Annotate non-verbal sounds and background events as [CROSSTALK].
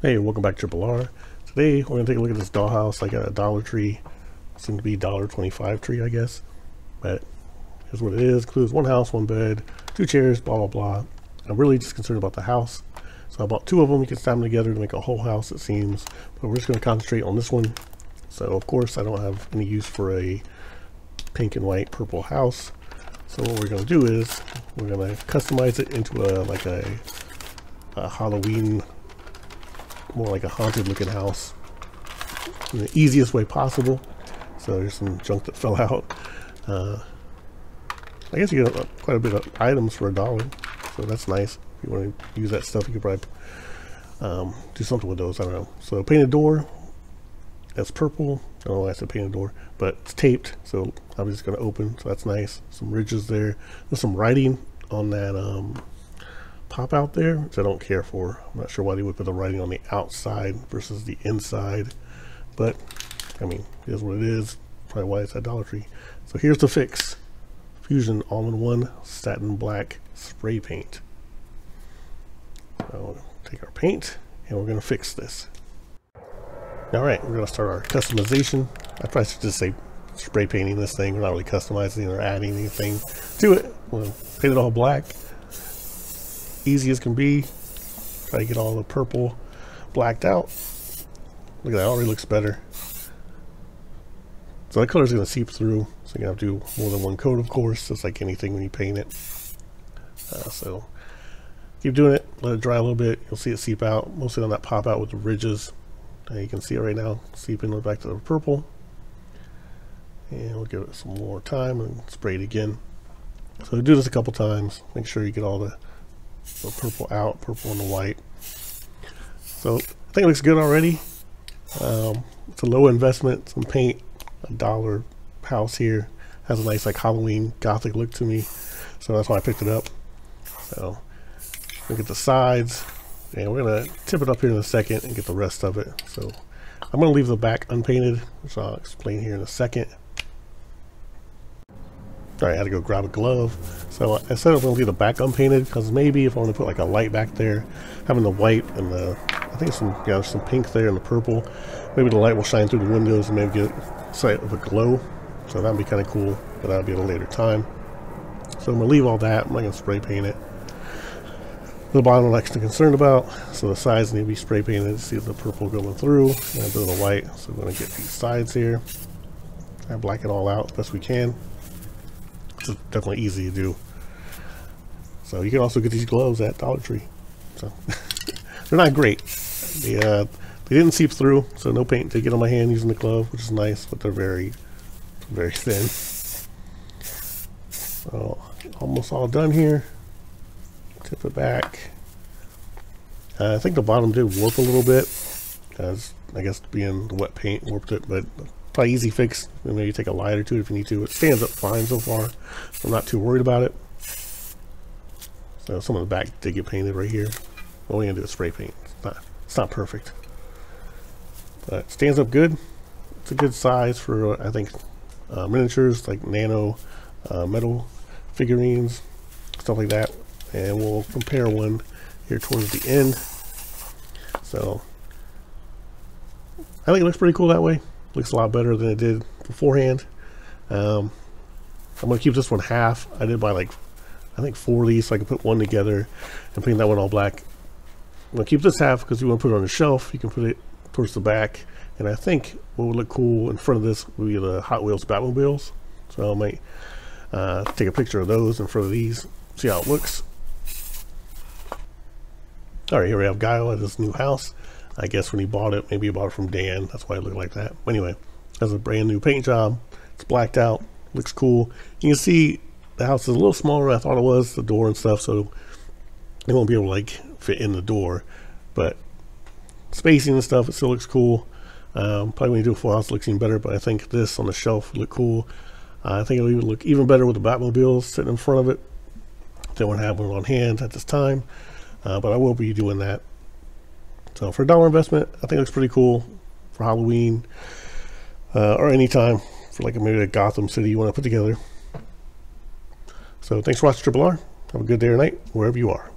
Hey, welcome back to Triple R. Today we're gonna take a look at this dollhouse. I got a Dollar Tree, soon to be Dollar Twenty-Five tree, I guess. But here's what it is: includes one house, one bed, two chairs, blah blah blah. I'm really just concerned about the house, so I bought two of them. You can stack them together to make a whole house, it seems. But we're just gonna concentrate on this one. So of course I don't have any use for a pink and white purple house. So what we're gonna do is we're gonna customize it into a like a, a Halloween more like a haunted looking house in the easiest way possible. So there's some junk that [LAUGHS] fell out. Uh, I guess you get quite a bit of items for a dollar, so that's nice. If you want to use that stuff, you could probably um, do something with those. I don't know. So painted door, that's purple. I don't know why I said painted door, but it's taped, so I'm just going to open. So that's nice. Some ridges there. There's some writing on that um, pop out there, which I don't care for. I'm not sure why they would put the writing on the outside versus the inside, but I mean, it is what it is. Probably why it's at Dollar Tree. So here's the fix. Fusion all-in-one satin black spray paint. So take our paint and we're going to fix this. All right, we're to start our customization. I probably should just say spray painting this thing. We're not really customizing or adding anything to it. We'll paint it all black easy as can be. Try to get all the purple blacked out. Look at that, already looks better. So that color is going to seep through. So you're going to have to do more than one coat, of course, just like anything when you paint it. Uh, so keep doing it, let it dry a little bit. You'll see it seep out, mostly on that pop out with the ridges. Uh, you can see it right now, seeping back to the purple. And we'll give it some more time and spray it again. So do this a couple times. Make sure you get all the so purple out, purple and the white. So I think it looks good already. Um, it's a low investment, some paint, a dollar house here. Has a nice like Halloween gothic look to me. So that's why I picked it up. So look at the sides. And we're gonna tip it up here in a second and get the rest of it. So I'm gonna leave the back unpainted, which I'll explain here in a second. I had to go grab a glove. So I said I'm going to leave the back unpainted because maybe if I want to put like a light back there, having the white and the, I think some, yeah, some pink there and the purple, maybe the light will shine through the windows and maybe get sight of a glow. So that'd be kind of cool, but that'll be at a later time. So I'm going to leave all that. I'm not going to spray paint it. The bottom I'm actually concerned about, so the sides need to be spray painted. See the purple going through, and a bit of the white. So we're going to get these sides here. I black it all out best we can it's definitely easy to do. So you can also get these gloves at Dollar Tree. So [LAUGHS] they're not great. They, uh, they didn't seep through, so no paint to get on my hand using the glove, which is nice, but they're very, very [LAUGHS] thin. So almost all done here. Tip it back. Uh, I think the bottom did warp a little bit, as I guess being the wet paint warped it, but Probably easy fix. Maybe take a light or two if you need to. It stands up fine so far. I'm not too worried about it. So some of the back did get painted right here. All we gonna do is spray paint. It's not, it's not perfect. But it stands up good. It's a good size for, uh, I think, uh, miniatures, like nano uh, metal figurines, stuff like that. And we'll compare one here towards the end. So I think it looks pretty cool that way looks a lot better than it did beforehand. Um, I'm to keep this one half. I did buy like, I think four of these so I can put one together and paint that one all black. I'm to keep this half because you want to put it on the shelf. You can put it towards the back. And I think what would look cool in front of this would be the Hot Wheels Batmobiles. So I might uh, take a picture of those in front of these, see how it looks. All right, here we have Guile at his new house. I guess when he bought it, maybe he bought it from Dan. That's why it looked like that. But anyway, has a brand new paint job. It's blacked out. Looks cool. You can see the house is a little smaller than I thought it was, the door and stuff, so it won't be able to like fit in the door. But spacing and stuff, it still looks cool. Um, probably when you do a full house, it looks even better, but I think this on the shelf would look cool. Uh, I think it'll even look even better with the Batmobiles sitting in front of it. Don't want to have one on hand at this time, uh, but I will be doing that so for a dollar investment, I think it looks pretty cool for Halloween uh, or anytime for like maybe a Gotham City you want to put together. So thanks for watching Triple R. Have a good day or night wherever you are.